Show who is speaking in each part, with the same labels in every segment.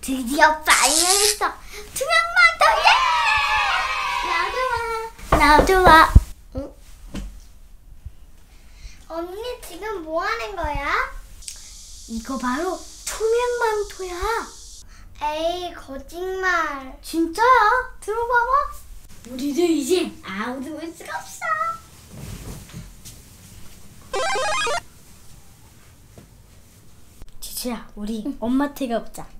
Speaker 1: 드디어 발견했어. 투명망토 예! 나도 와. 나도 와. 응? 언니 지금 뭐 하는 거야? 이거 바로 투명망토야. 에이 거짓말. 진짜야. 들어봐봐. 우리도 이제 아무도 볼 수가 없어. 지수야, 우리 엄마 댁 가보자.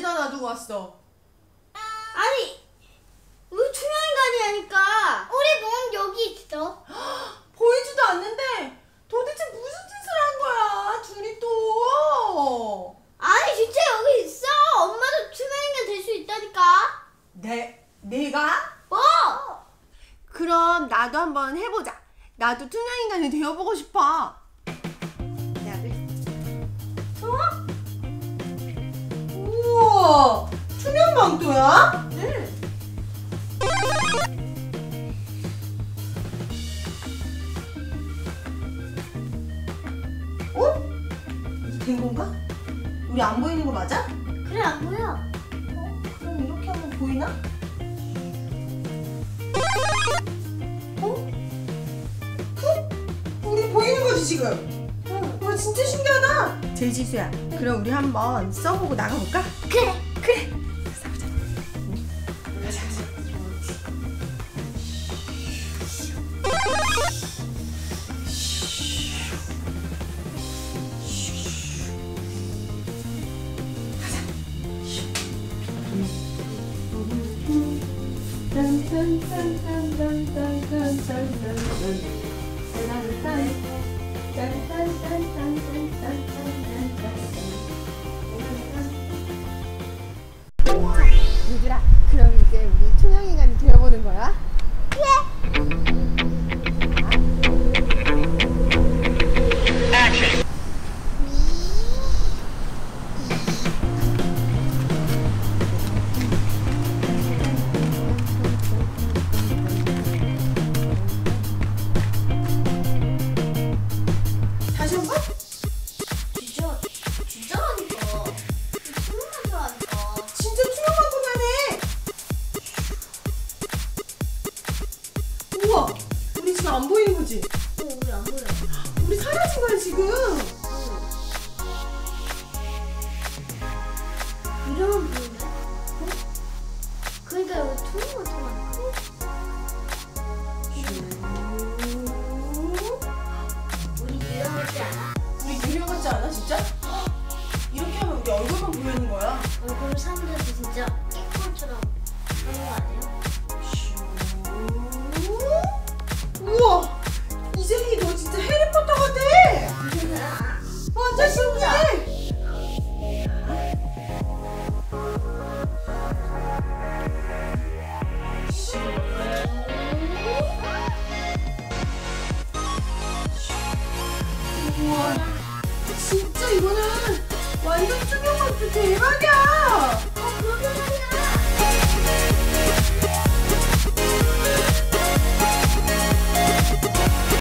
Speaker 2: 어디다 놔두고 왔어?
Speaker 1: 아니, 우리 투명 인간이라니까. 우리 몸 여기 있어.
Speaker 2: 보이지도 않는데 도대체 무슨 짓을 한 거야? 둘이 또.
Speaker 1: 아니, 진짜 여기 있어. 엄마도 투명 인간 될 수 있다니까.
Speaker 2: 내 내가?
Speaker 1: 뭐?
Speaker 2: 그럼 나도 한번 해보자. 나도 투명 인간이 되어보고 싶어. 우와, 투명 망토야?
Speaker 1: 응.
Speaker 2: 어? 이제 된 건가? 우리 안 보이는 거 맞아?
Speaker 1: 그래, 안 보여.
Speaker 2: 어? 그럼 이렇게 하면 보이나? 어? 어? 우리 보이는 거지 지금? 진짜 신기하다. 제지수야, 그럼 우리 한번 써보고 나가볼까?
Speaker 1: 그래.
Speaker 2: 그래. 싸보자. 가자, 가자. 얘들아, 그럼 이제 우리 인간이 되어보는 거야? 지금.
Speaker 1: 이러면 보이네? 어? 그러니까 여기 투명한 투명. 우리 유명하지 않아?
Speaker 2: 우리 유령 같지 않아 진짜? 이렇게 하면 우리 얼굴만 보이는 거야.
Speaker 1: 얼굴 사람들한테 진짜 깨끗처럼 하는 거 아니에
Speaker 2: 우와, 진짜 이거는 완전 투명한 그 대박이야.